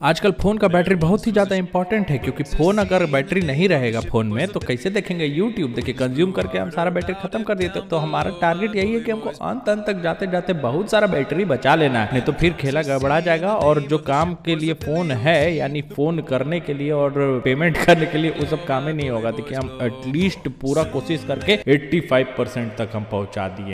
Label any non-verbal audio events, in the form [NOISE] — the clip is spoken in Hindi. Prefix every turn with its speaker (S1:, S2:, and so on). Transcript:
S1: आजकल फ़ोन का बैटरी बहुत ही ज़्यादा इंपॉर्टेंट है, क्योंकि फ़ोन अगर बैटरी नहीं रहेगा फ़ोन में तो कैसे देखेंगे यूट्यूब देखिए कंज्यूम करके हम सारा बैटरी खत्म कर देते तो हमारा टारगेट यही है कि हमको अंत अंत तक जाते जाते बहुत सारा बैटरी बचा लेना है। नहीं तो फिर खेला गड़बड़ा जाएगा, और जो काम के लिए फ़ोन है, यानी फ़ोन करने के लिए और पेमेंट [LAUGHS] करने के लिए, वो सब काम ही नहीं होगा। देखिए, हम एटलीस्ट पूरा कोशिश करके एट्टी तक हम पहुँचा दिए।